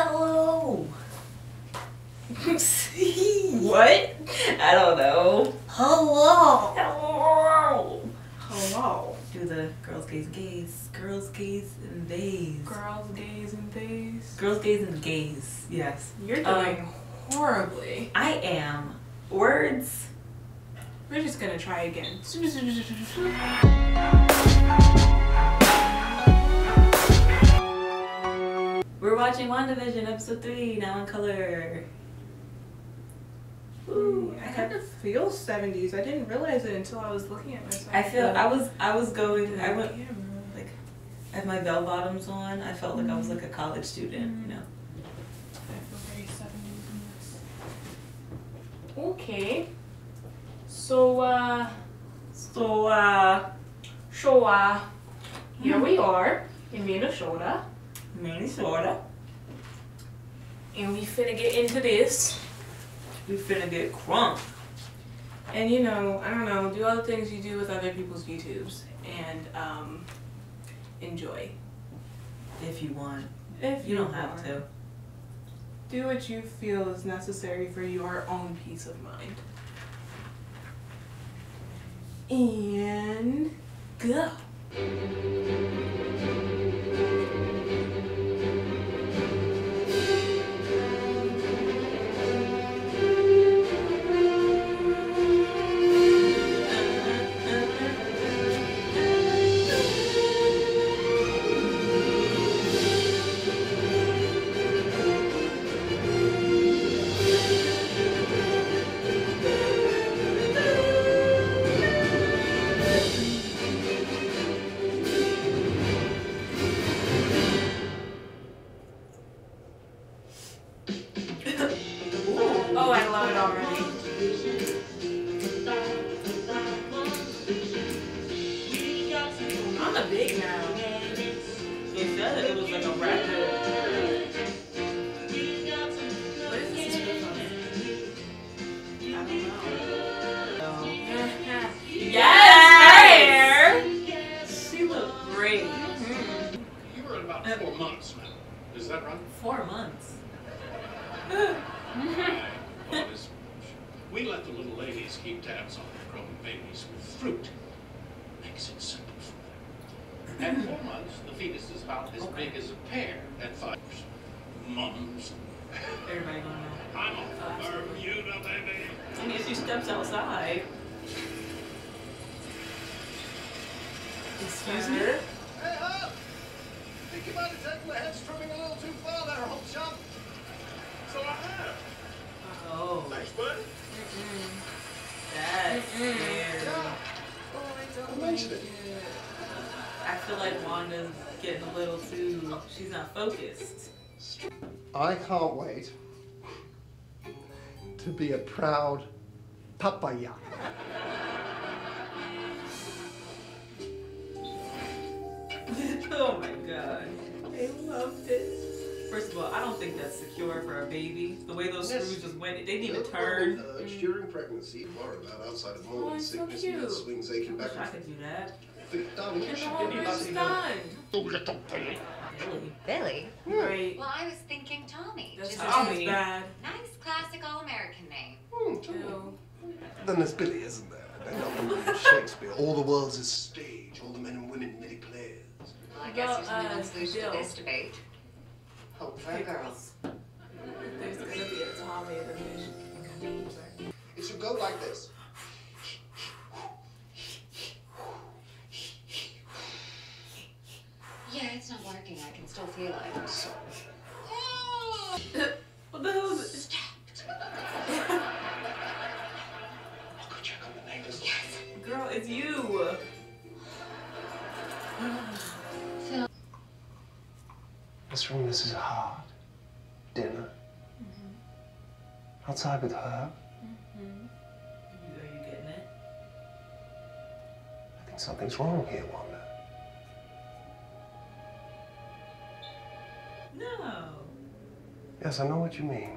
Hello. what? I don't know. Hello. Hello. Hello. Do the girls gaze gaze. Girls gaze and days. Girls, gaze and days. Girls gaze and gaze. Yes. You're Um, doing horribly. I am. Words. We're just gonna try again. We're watching WandaVision episode three now in color. Ooh, I kind of feel 70s. I didn't realize it until I was looking at myself. I feel I was I was going I went like I had my bell bottoms on. I felt like I was like a college student, you know. I feel very 70s in this. Okay. So, uh, So uh uh, here we are in Minnesota. Minnesota. And we finna get into this. We finna get crunk. And you know, I don't know, do all the things you do with other people's YouTubes and um, enjoy. If you want. If You don't have to. Do what you feel is necessary for your own peace of mind. And go. Not focused. I can't wait to be a proud papaya. oh my god. I loved it. First of all, I don't think that's secure for a baby. The way those Yes. screws just went, they didn't even Local turn. urge during pregnancy, worry about outside of home Oh, and it's so sickness, cute. mood swings, I aching wish back I and could do that. forth. Darling, you And the should whole be room's busting done. Little baby. Really? Billy? Right. Well, I was thinking Tommy. That Just Tommy. bad. nice classic all-American name. Hmm, Tommy. Ew. Then there's Billy, isn't there? And not the Shakespeare. All the world's a stage. All the men and women merely players. Well, I guess about, there's only uh, one solution to this debate. Hope for a girl. There's gonna be a Tommy in the vision. It should go like this. Yeah, it's not working. I can still feel it. So, What the hell is it? I'll go check on the neighbors. Girl, it's you. What's wrong? This is hard. Dinner. Mm-hmm. Outside with her. Are you getting it? I think something's wrong here, Wanda. Yes, I know what you mean.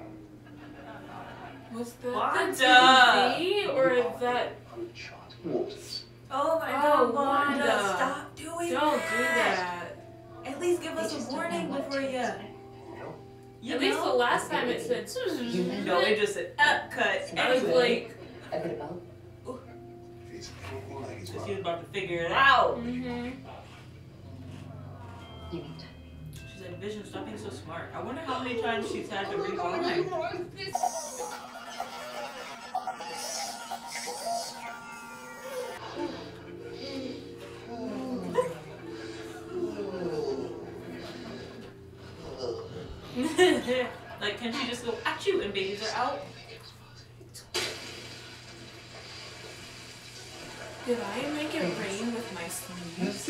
Was that Wanda! the TV or is that? Uncharted waters. Oh my Oh, god, Wanda, Wanda. stop doing Don't that. do that. At least give us a warning before you. No. You At least the last time it said. No, it just said up cut. I was Anyway, like, A bit about. If it's anything like his she was about to figure it out. mm-hmm. You need time. She said, Vision, stop being so smart. I wonder how many times she's had to rewind. like, can she just go at you and babies are out? Did I make it rain with my sleeves?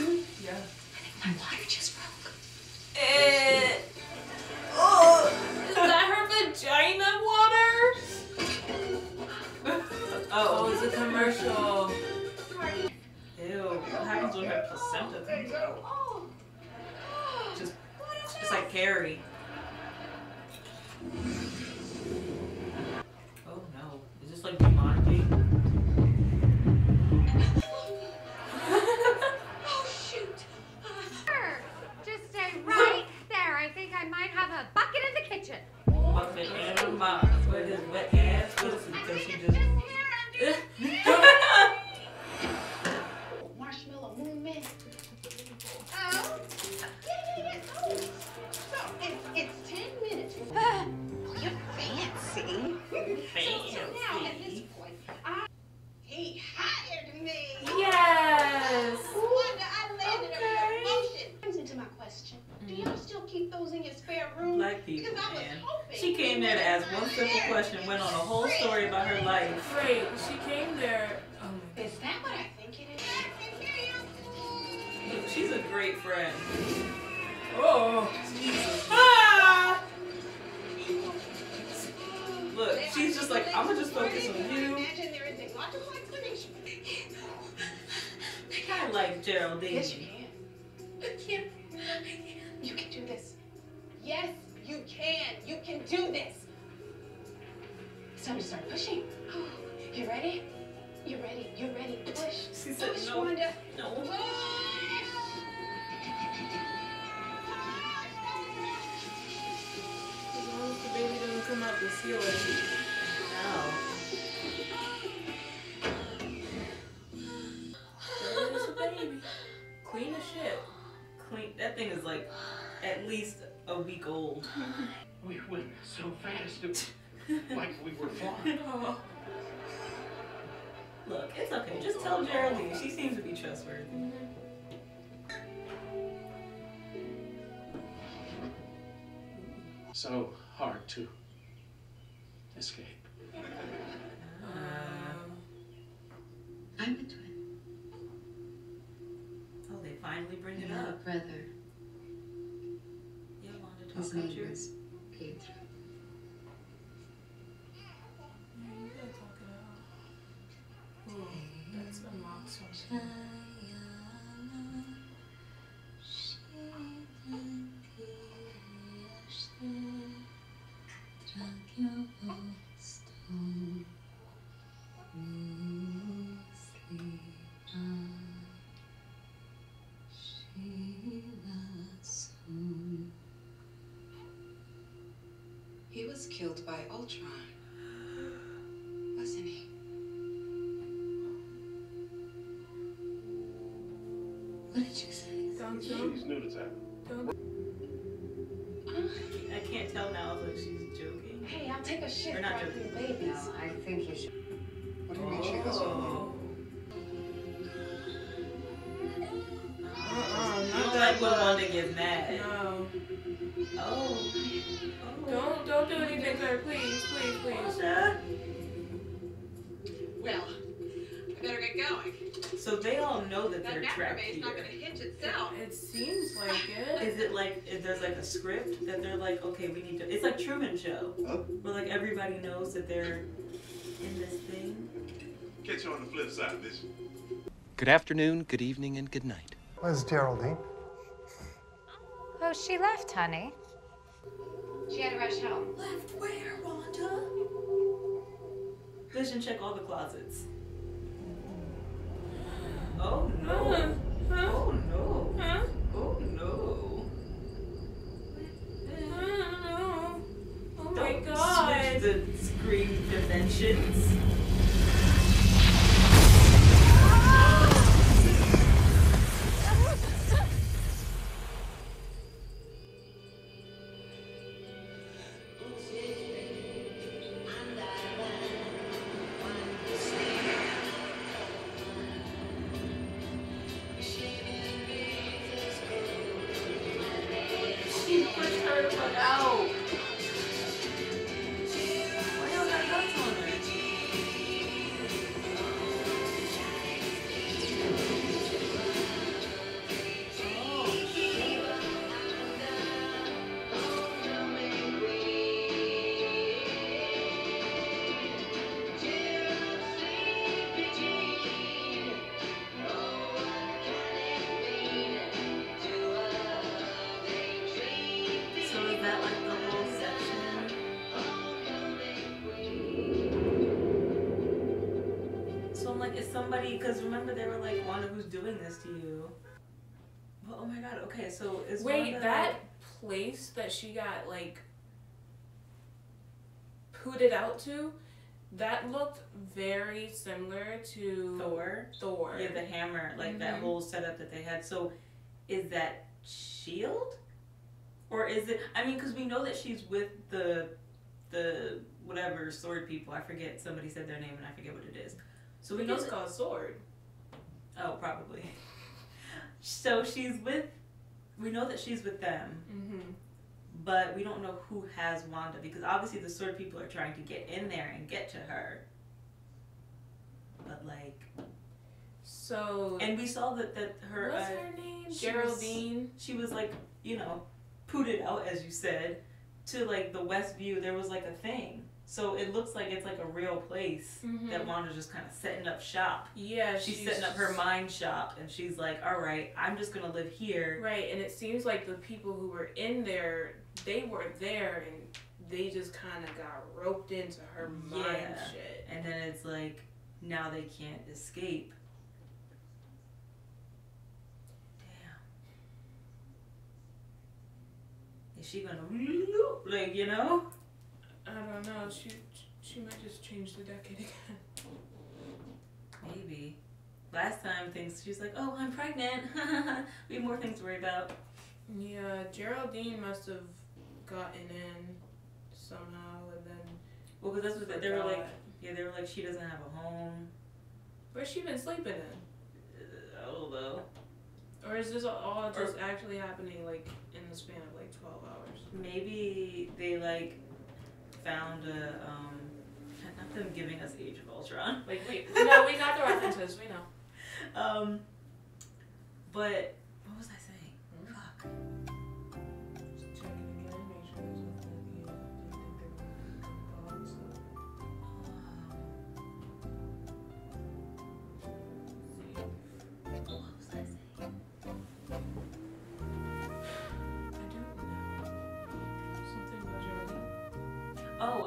Question, went on a whole story about her life. Wait, she came there. Oh Is that what I think it is? Look, she's a great friend. Oh. Ah! Look, she's just like, I'm gonna just focus on I you. imagine there is a logical explanation. I like Geraldine. Yes, you can. I can. At least a week old. We went so fast, it, like we were flying. Oh. Look, it's okay. Just tell Geraldine. She seems to be trustworthy. So hard to escape. Um, I'm a twin. Oh, they finally bring I it up. brother. His name was Pietro. yeah, you gotta talk it out. Ooh, that's a mock killed by Ultron. Wasn't he? What did you say? Don't do She's new to town. Don't I can't tell now if like she's joking. Hey, I'll take a shit We're not joking. through babies. No, I think you should. what do you mean she has a Oh. Uh-uh, You not don't that like when much. Wanda gets mad. No. Do anything to her, please, please, please. Wanda. Well, I better get going. So they all know that That they're trapped macrame's here. not gonna hinge itself. It seems like it. Is it like is there's like a script that they're like, okay, we need to? It's like Truman Show, Huh? where like everybody knows that they're in this thing. Catch you on the flip side, bitch. Good afternoon, good evening, and good night. Where's Geraldine? Oh, she left, honey. She had to rush home. Left where, Wanda? Vision check all the closets. Oh Huh? no! Huh? Oh no! Huh? Oh no! I don't know. Oh to scream dimensions. Because remember they were like, Wanda, who's doing this to you? But oh my god, okay, so is Wait, Wanda, that place that she got like pooted out to, that looked very similar to Thor? Thor. Yeah, the hammer, like that Mhm. whole setup that they had. So is that Shield, or is it? I mean, because we know that she's with the the whatever sword people. I forget. Somebody said their name and I forget what it is. So we know it's called Sword. Oh, probably. So she's with. We know that she's with them, Mm-hmm. but we don't know who has Wanda because obviously the sword people are trying to get in there and get to her. But like, So and we saw that that her. what's uh, her name? she was- Geraldine. She was like, you know, pooted out as you said, to like the Westview. There was like a thing, so it looks like it's like a real place that Mhm. Wanda's just kind of setting up shop. Yeah, She's, setting up her mind shop, and she's like, all right, I'm just gonna live here. Right, and it seems like the people who were in there, they were there and they just kind of got roped into her mind Yeah. shit. And then it's like, now they can't escape. Is she gonna like you know? I don't know. She she might just change the decade again. Maybe. Last time things she's like, oh, I'm pregnant. we have more things to worry about. Yeah, Geraldine must have gotten in somehow, and then Well, because that's what they, they were like. Yeah, they were like, she doesn't have a home. Where's she been sleeping in? Uh, though. Or is this all just actually happening like in the span of like twelve hours? Maybe they like found a um. Not them giving us Age of Ultron. Like wait, no, we got the references. We know. Um, but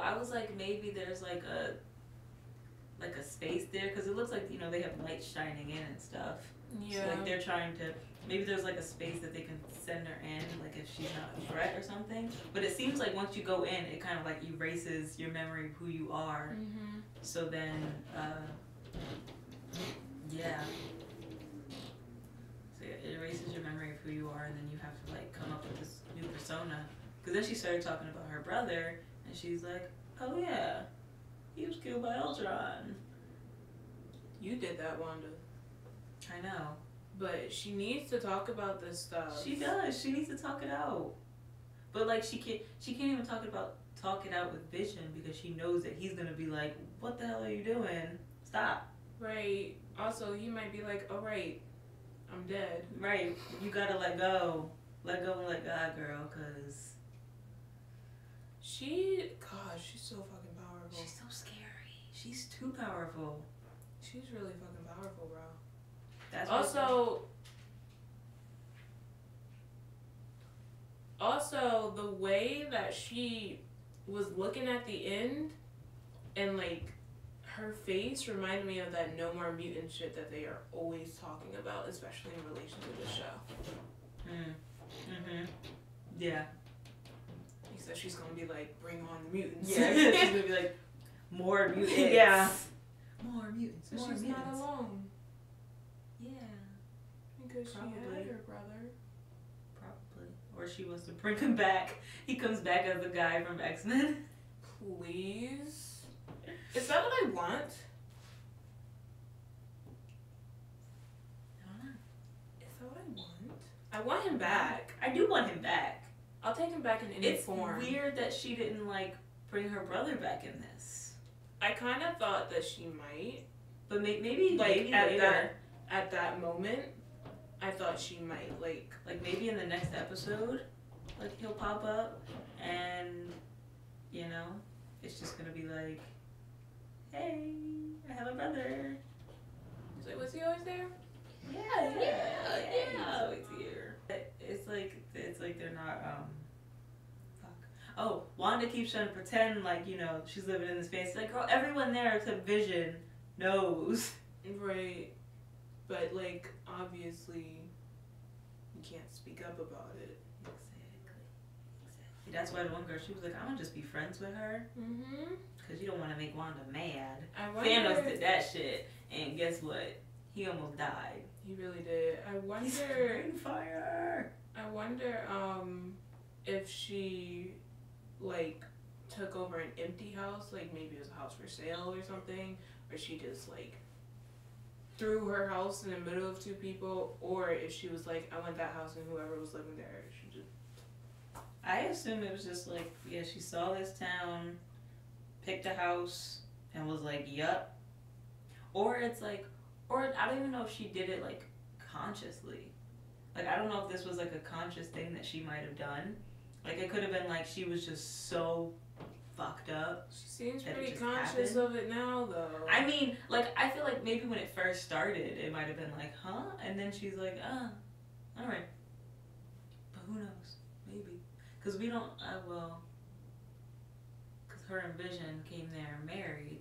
I was like, maybe there's like a like a space there because it looks like you know they have lights shining in and stuff. So Yeah. like they're trying to maybe there's like a space that they can send her in, like if she's not a threat or something. But it seems like once you go in, it kind of like erases your memory of who you are. Mm-hmm. So then, uh, yeah. So yeah, it erases your memory of who you are, and then you have to like come up with this new persona. Because then she started talking about her brother, and she's like, "Oh yeah, he was killed by Ultron." You did that, Wanda. I know. But she needs to talk about this stuff. She does. She needs to talk it out. But like she can't. She can't even talk about talk it out with Vision because she knows that he's gonna be like, "What the hell are you doing? Stop!" Right. Also, he might be like, "All right, I'm dead." Right. You gotta let go. Let go and let God, girl, because She, gosh, she's so fucking powerful. she's so scary. She's too powerful. She's really fucking powerful, bro. That's Also, also the way that she was looking at the end, and like her face reminded me of that No More Mutant shit that they are always talking about, especially in relation to the show. Mm. Mhm. Yeah. Like that she's gonna be like, bring on the mutants. Yeah, she's gonna be like more mutants. Yeah. more mutants. So more she's mutants. not alone Yeah, because she had her brother. probably. Or she wants to bring him back. He comes back as the guy from X Men. Please, is that what I want? I don't know. Is that what I want? I want him back. I do want him back. I'll take him back in any It's form. weird that she didn't like bring her brother back in this. I kind of thought that she might, But may- maybe like maybe at later. that at that moment. I thought she might like. like maybe in the next episode, like he'll pop up and you know, it's just gonna be like, Hey, I have a brother. He's like, was he always there? Yeah, yeah, yeah, yeah. Always here. It- It's like it's like they're not um fuck. Oh, Wanda keeps trying to pretend like, you know, she's living in this fantasy. Like, girl, everyone there except Vision knows. Right. But like obviously, you can't speak up about it. Exactly. Exactly. That's why the one girl, she was like, I'm gonna just be friends with her. Mm-hmm. Because you don't want to make Wanda mad. I wonder. Thanos did that shit, and guess what? He almost died. He really did. I He's wonder. rain fire. I wonder um if she like took over an empty house, like maybe it was a house for sale or something, or she just like threw her house in the middle of two people, or if she was like, I want that house and whoever was living there should just I assume it was just like, yeah, she saw this town, picked a house, and was like, yup. Or it's like, or I don't even know if she did it like consciously. Like, I don't know if this was like a conscious thing that she might have done. Like, it could have been like she was just so fucked up. She seems pretty conscious happened. of it now though. I mean, like, I feel like maybe when it first started, it might have been like, huh? And then she's like, ah, alright. But who knows? Maybe. Because we don't, uh, well, because her and Vision came there married.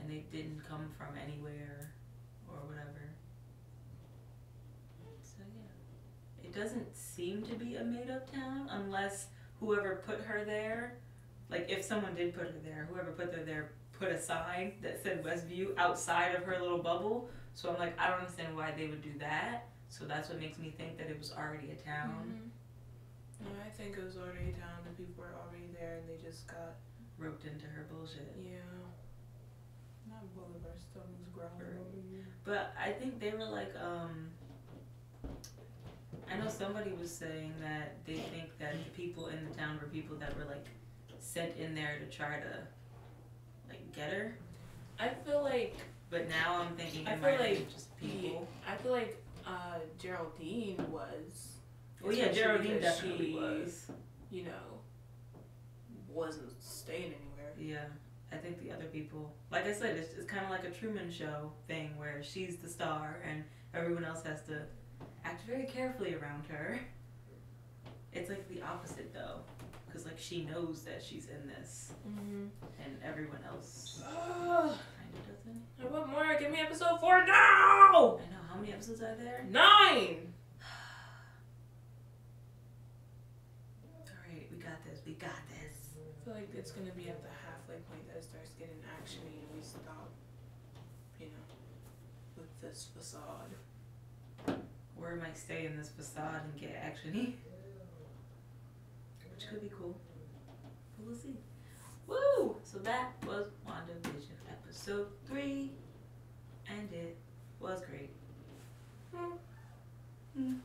And they didn't come from anywhere or whatever. So, yeah. It doesn't seem to be a made up town unless whoever put her there like if someone did put her there, whoever put her there put a sign that said Westview outside of her little bubble. So I'm like, I don't understand why they would do that. So that's what makes me think that it was already a town Mhm. No, I think it was already a town and people were already there and they just got roped into her bullshit. yeah. Not both of our stomachs growling Right. over here. But I think they were like, um, I know somebody was saying that they think that the people in the town were people that were like sent in there to try to like get her. I feel like But now I'm thinking I feel like just people. I feel like uh, Geraldine was. Well, yeah, Geraldine definitely she, was. You know, wasn't staying anywhere. Yeah, I think the other people, like I said, it's, it's kind of like a Truman Show thing where she's the star and everyone else has to act very carefully around her. It's like the opposite though, because like she knows that she's in this Mm-hmm. and everyone else kind of doesn't. I want more. Give me episode four now. I know how many episodes are there. Nine. All right, we got this. We got this. I feel like it's gonna be at the a point that it starts getting actiony, and we stop, you know, with this facade. Where am I stay in this facade and get actiony. Which could be cool. But we'll see. Woo! So that was WandaVision episode three. And it was great. Mm.